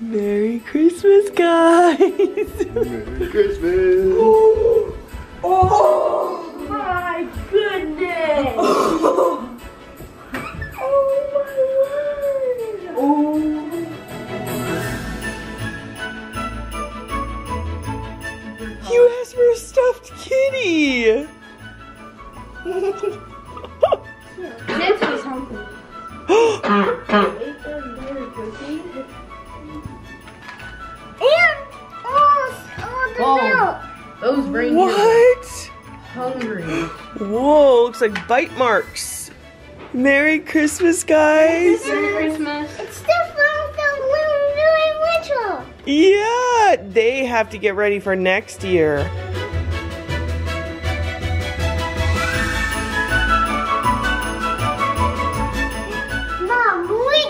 Merry Christmas, guys. Merry Christmas. hungry. Whoa, looks like bite marks. Merry Christmas, guys. Merry Christmas. It's still from the little new winter. Yeah, they have to get ready for next year. Mom, we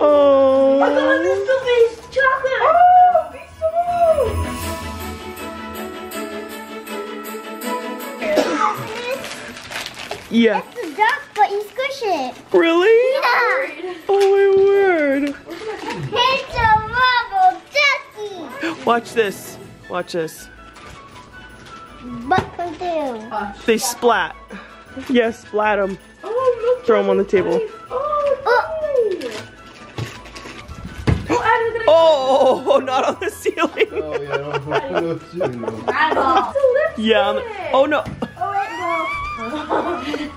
Oh. stupid chocolate. Oh, Yeah. It's a duck, but you squish it. Really? Yeah. Oh my word. It's a rubber ducky. Watch this. Watch this. But for do. They splat. Yes, splat them. Oh, look. Throw them on the table. Oh, not on the ceiling. Oh yeah, I don't know to do. It's. Yeah. on the- Oh no. Oh, it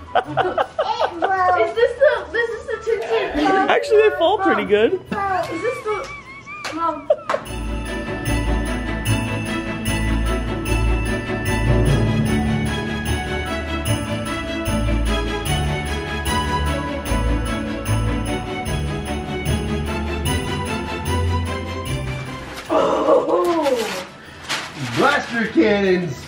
Is will. this the, this is the tinted? Actually, they fall pretty good. Is this Blaster cannons.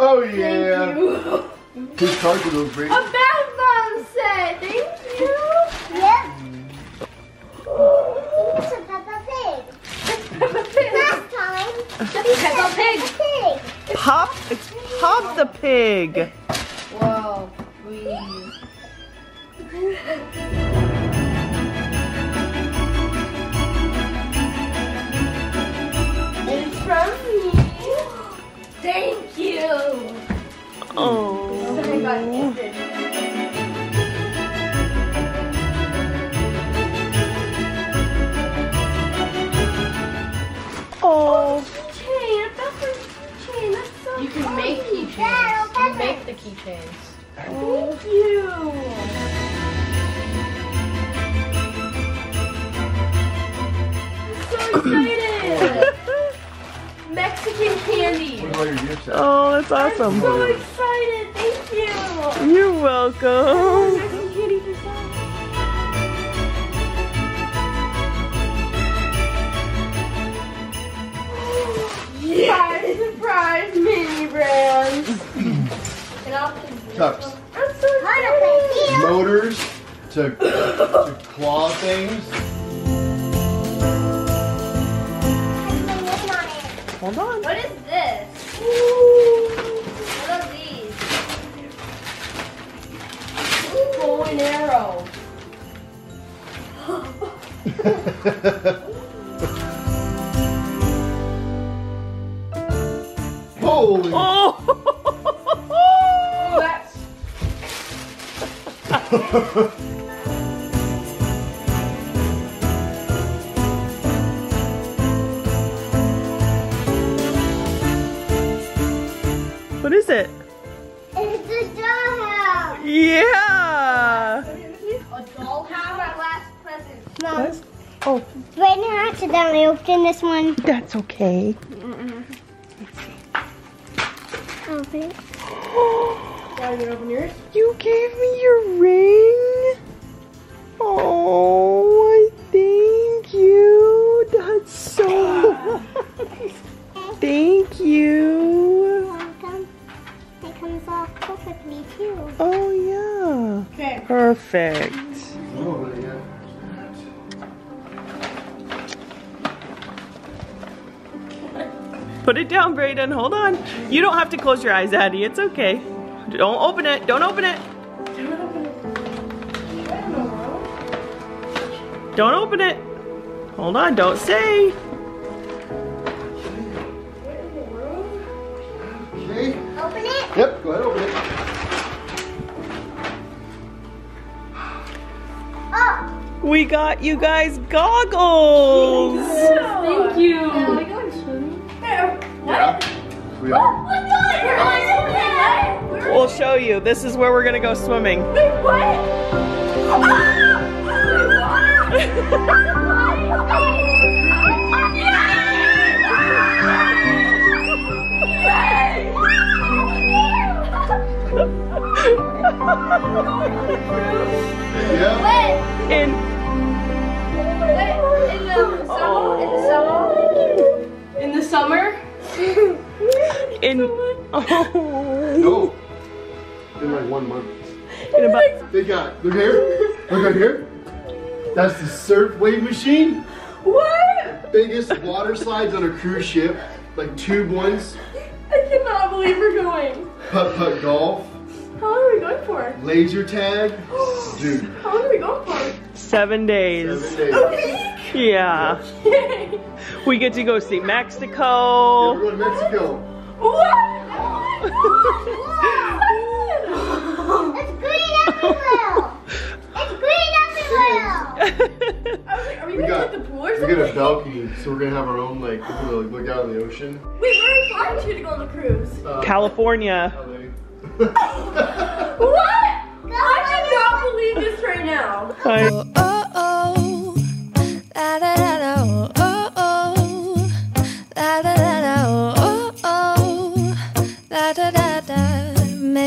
Oh yeah. thank you. Whose cards are those, Brady? A bath bomb set. Thank you. Yep. It's a Peppa Pig. Peppa Pig. Last time. Peppa Pig. Pig. Pop. It's Pop the pig. Whoa, please. Thank you. Oh. I got gifted. Oh. Keychain, that's a keychain. That's so You can make keychains. You Peppa. make the keychains. Thank you. Your gifts? Oh, that's awesome. I'm awesome. so excited. Thank you. You're welcome. Mexican candy for some. Surprise, surprise, mini brands. And I'll Cups. I'm so excited. Motors to, to claw things. Bow and arrow. Holy! Oh. That's what is it? It's a dollhouse. Yeah. Present. Mom, Oh, Brandon accidentally opened this one. that's okay. Mm-hmm. Open. Gotta get open yours. You gave me your ring? Oh, I thank you. That's so Thank you. Welcome. It comes off perfectly too. Oh, yeah. Okay. Perfect. Put it down, Brayden. Hold on. You don't have to close your eyes, Addie. It's okay. Don't open it. Don't open it. Don't open it. Hold on. Don't say. Okay. Open it. Yep, go ahead, open it. Oh. We got you guys goggles. Thank you. Are we going swimming? Yeah. We are. Oh my god, you're on okay. We'll show you. This is where we're gonna go swimming. Wait, what? Yeah. Wait, In wait, oh. in the summer? In the summer? In the summer? in oh No. In like one month. in about They got, look here. Look right here. That's the surf wave machine. What? Biggest water slides on a cruise ship. Like tube ones. I cannot believe we're going. Putt putt golf. How long are we going for? Laser tag. Dude. How long are we going for? seven days. Seven days. A week? Yeah. Yay. We get to go see Yeah, we're Mexico. going to Mexico. What? It's green everywhere. It's green everywhere. I was like, are we, We gonna got, hit the pool or we got a balcony, so we're gonna have our own like, gonna like look out on the ocean. Wait, where are we flying to to go on the cruise? Uh, California. What? I cannot believe this right now. Hi.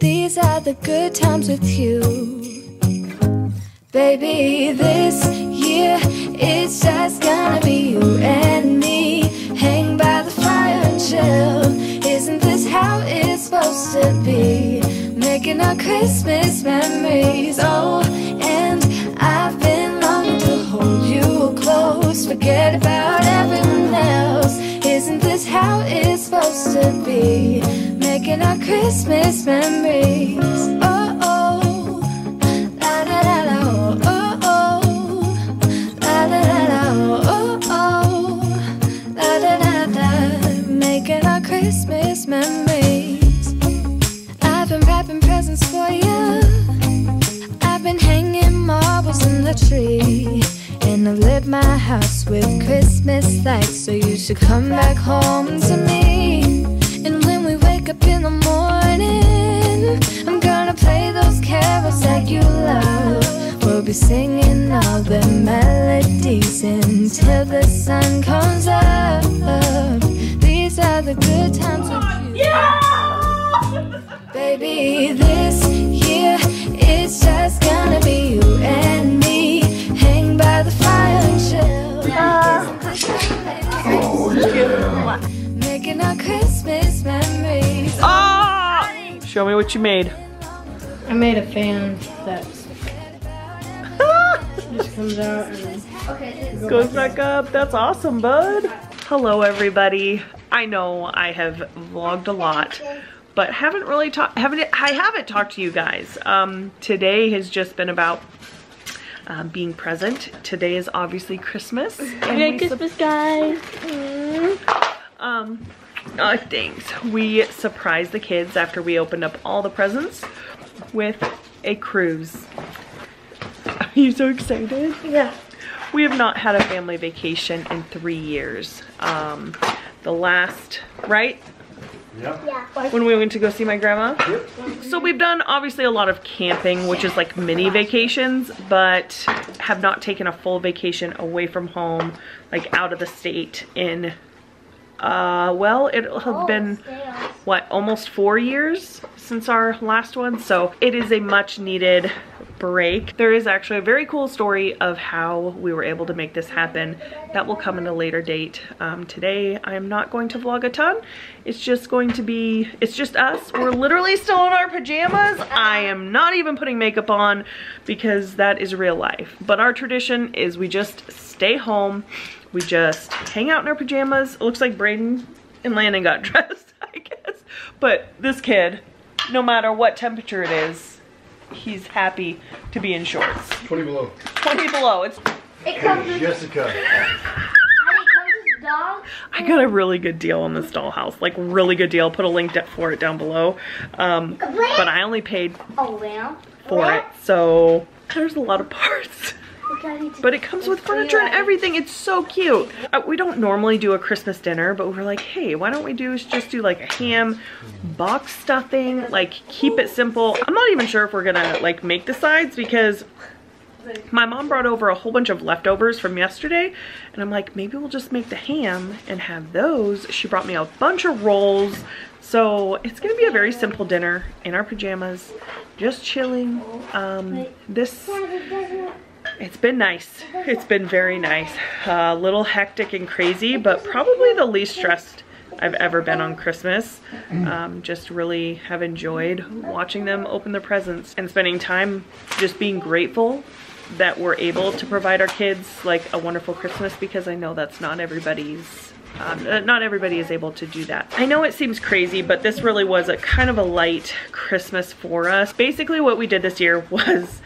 These are the good times with you. Baby, this year it's just gonna be you and me. Hang by the fire and chill. Isn't this how it's supposed to be? Making our Christmas memories. Our Christmas memories. Oh, oh. La da da da oh oh oh. La da da da oh oh. La da da da Making our Christmas memories. I've been wrapping presents for you I've been hanging marbles in the tree. And I've lit my house with Christmas lights So you should come back home to me wake up in the morning. I'm gonna play those carols that you love. We'll be singing all the melodies Until the sun comes up. These are the good times with you Baby, this year it's just Show me what you made. I made a fan that just comes out and Okay, this Goes back up. That's awesome, bud. Hello, everybody. I know I have vlogged a lot, but haven't really talked. Haven't I haven't talked to you guys. Um, today has just been about uh, being present. Today is obviously Christmas. and we sup- guys. um, uh, thanks. We surprised the kids after we opened up all the presents with a cruise. Are you so excited? Yeah. We have not had a family vacation in three years. Um, the last, right? Yeah. When we went to go see my grandma. Yep. So we've done obviously a lot of camping, which is like mini vacations, but have not taken a full vacation away from home, like out of the state in Uh, well, it'll have been what almost four years since our last one so it is a much needed break. There is actually a very cool story of how we were able to make this happen that will come in a later date. Um, today i am not going to vlog a ton. It's just going to be it's just us. We're literally still in our pajamas. I am not even putting makeup on because that is real life. But our tradition is we just stay home we just hang out in our pajamas it looks like braden and landon got dressed i guess but this kid no matter what temperature it is, he's happy to be in shorts. 20 below. 20 below. It's It comes with, Jessica. honey, it comes with dog. I got a really good deal on this dollhouse. Like really good deal. Put a link for it down below. Um, but I only paid well. for it. So there's a lot of parts. But it comes with furniture and everything. It's so cute. Uh, we don't normally do a Christmas dinner, but we were like, hey, why don't we do just do like a ham, box stuffing, like keep it simple. I'm not even sure if we're gonna like make the sides because my mom brought over a whole bunch of leftovers from yesterday and I'm like, maybe we'll just make the ham and have those. She brought me a bunch of rolls. So it's gonna be a very simple dinner in our pajamas, just chilling. Um, this it's been nice. It's been very nice. A little hectic and crazy, but probably the least stressed I've ever been on Christmas. Um, just really have enjoyed watching them open their presents and spending time just being grateful that we're able to provide our kids like a wonderful Christmas because I know that's not everybody's um, uh, not everybody is able to do that. I know it seems crazy, but this really was a kind of a light Christmas for us. Basically what we did this year was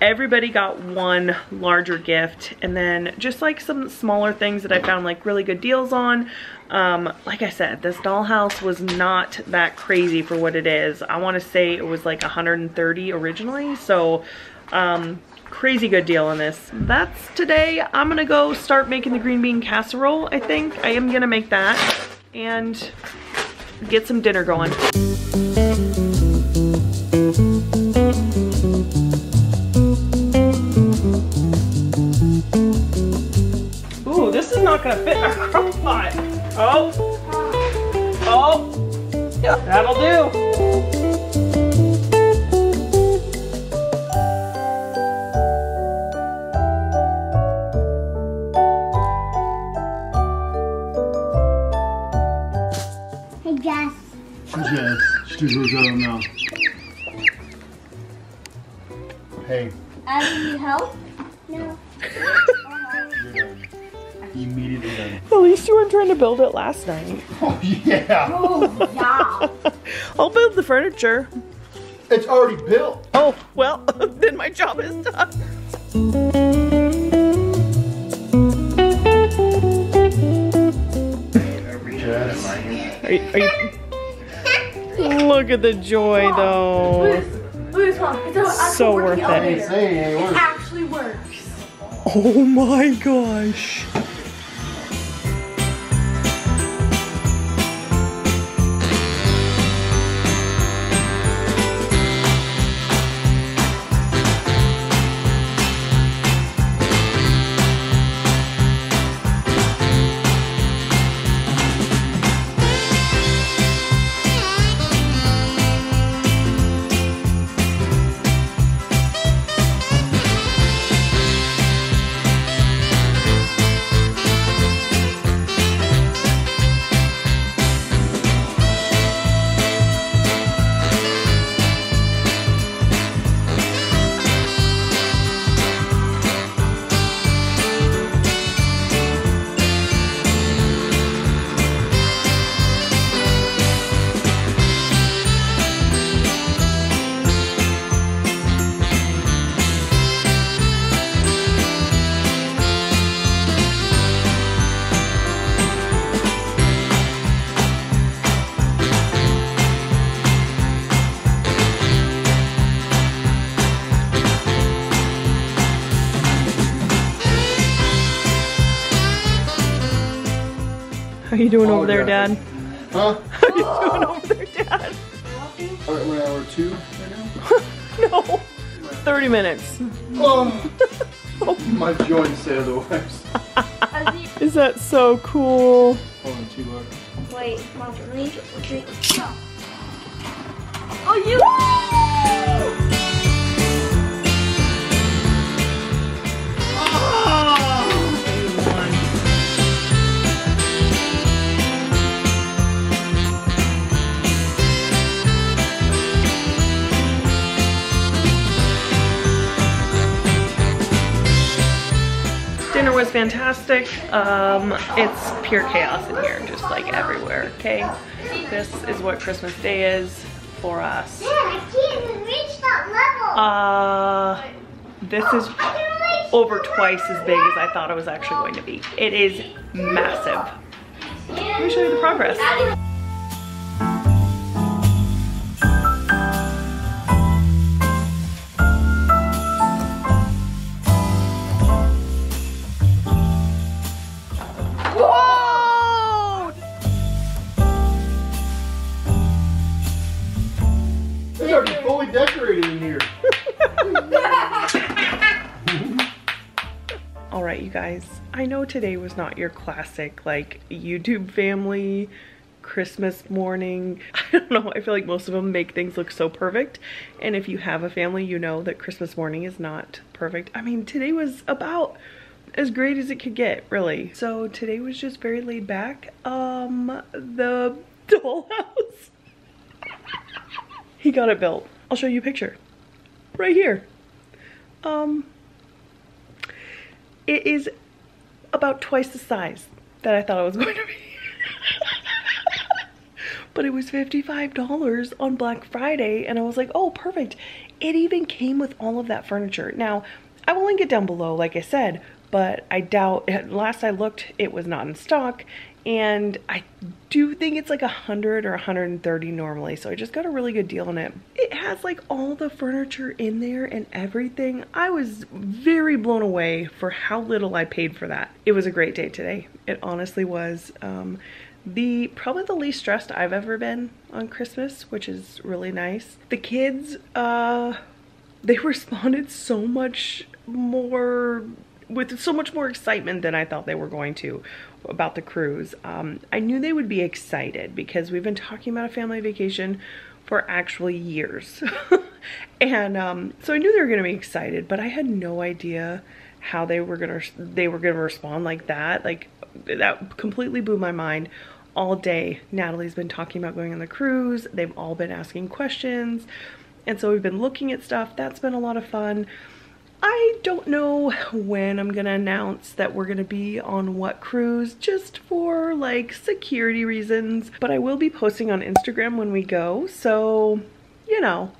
everybody got one larger gift and then just like some smaller things that I found like really good deals on. Um, like I said, this dollhouse was not that crazy for what it is. I want to say it was like 130 originally. So um, crazy good deal on this. That's today. I'm gonna go start making the green bean casserole, I think. I am gonna make that and get some dinner going. Ooh, this is not gonna fit in our crock pot. Oh, oh, yeah, that'll do. Hey, Jess. Jess. Stu Rosella now. Hey, do you need help? Trying to build it last night. Oh, yeah. Oh, yeah. I'll build the furniture. It's already built. Oh, well, then my job is done. Are you, are you... Look at the joy, though. Look at this. It's So worth it. elevator. It ain't It worth actually works. Oh my gosh. You doing over there, Dad? Huh? How you doing over there, Dad? Alright, we're at hour two right now. No. 30 minutes. Oh. oh, my joints say otherwise. As Is that so cool? Hold on, T-Bar. Wait, mom, three, three. Oh, you. Dinner was fantastic. Um, it's pure chaos in here, just like everywhere, okay? This is what Christmas Day is for us. Dad, I can't even reach that level. Uh, this is I can only over twice as big as I thought it was actually going to be. It is massive. Let me show you the progress. You guys, I know today was not your classic like YouTube family Christmas morning. I don't know, I feel like most of them make things look so perfect. And if you have a family, you know that Christmas morning is not perfect. I mean, today was about as great as it could get, really. So today was just very laid back. Um, the dollhouse. he got it built. I'll show you a picture. Right here. Um, it is about twice the size that I thought it was going to be. but it was $55 on Black Friday and I was like, oh, perfect. It even came with all of that furniture. Now, I will link it down below, like I said, but I doubt, last I looked, it was not in stock. And I do think it's like a 100 or 130 normally, so I just got a really good deal on it. It has like all the furniture in there and everything. I was very blown away for how little I paid for that. It was a great day today. It honestly was. Um, the probably the least stressed I've ever been on Christmas, which is really nice. The kids, uh, they responded so much more with so much more excitement than I thought they were going to about the cruise. Um, I knew they would be excited because we've been talking about a family vacation for actually years. and um, so I knew they were going to be excited, but I had no idea how they were going to they were going to respond like that. Like that completely blew my mind all day. Natalie's been talking about going on the cruise. They've all been asking questions. And so we've been looking at stuff. That's been a lot of fun. I don't know when I'm gonna announce that we're gonna be on what cruise just for like security reasons, but I will be posting on Instagram when we go. So, you know,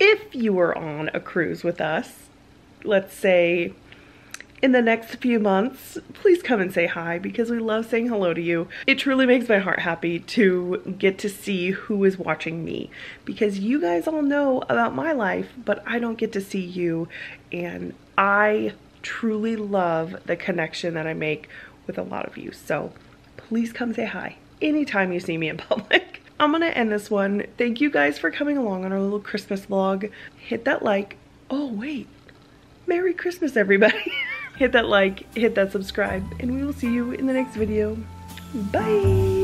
if you were on a cruise with us, let's say in the next few months, please come and say hi because we love saying hello to you. It truly makes my heart happy to get to see who is watching me because you guys all know about my life, but I don't get to see you. And I truly love the connection that I make with a lot of you. So please come say hi anytime you see me in public. I'm gonna end this one. Thank you guys for coming along on our little Christmas vlog. Hit that like. Oh, wait. Merry Christmas, everybody. hit that like, hit that subscribe, and we will see you in the next video. Bye!